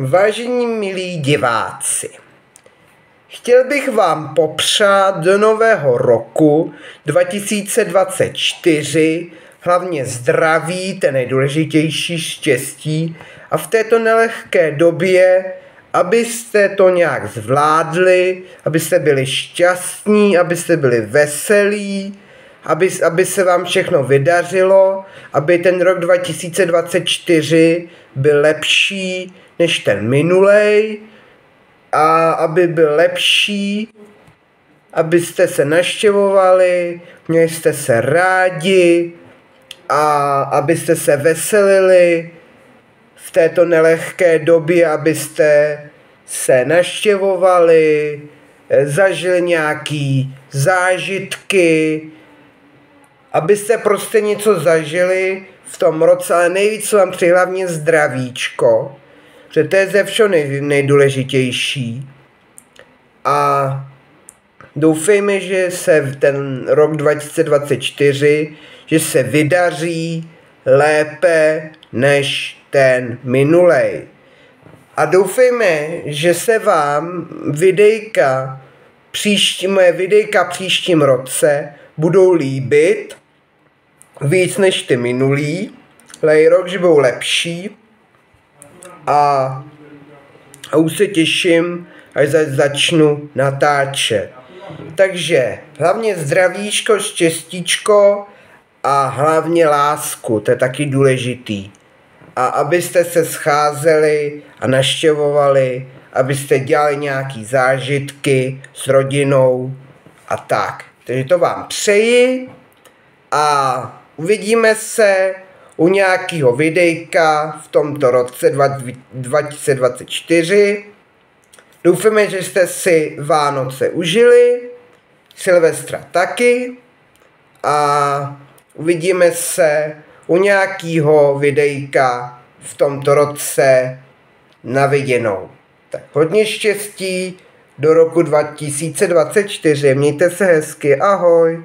Vážení milí diváci, chtěl bych vám popřát do nového roku 2024 hlavně zdraví, ten nejdůležitější štěstí a v této nelehké době, abyste to nějak zvládli, abyste byli šťastní, abyste byli veselí, aby, aby se vám všechno vydařilo, aby ten rok 2024 byl lepší než ten minulej a aby byl lepší, abyste se naštěvovali, měli jste se rádi a abyste se veselili v této nelehké době, abyste se naštěvovali, zažili nějaký zážitky, abyste prostě něco zažili v tom roce, ale nejvíc vám přeji hlavně zdravíčko, že to je ze všeho nej, nejdůležitější. A doufejme, že se v ten rok 2024, že se vydaří lépe než ten minulej. A doufejme, že se vám videjka, příští, moje videjka příštím roce budou líbit víc než ty minulý. Lej rok, že budou lepší. A, a už se těším, až za, začnu natáčet. Takže hlavně zdravíčko, štěstíčko a hlavně lásku, to je taky důležitý. A abyste se scházeli a naštěvovali, abyste dělali nějaký zážitky s rodinou a tak. Takže to vám přeji a uvidíme se u nějakého videjka v tomto roce 2024. Doufáme, že jste si Vánoce užili, Silvestra taky a uvidíme se u nějakého videjka v tomto roce na viděnou. Tak hodně štěstí do roku 2024. Mějte se hezky, ahoj.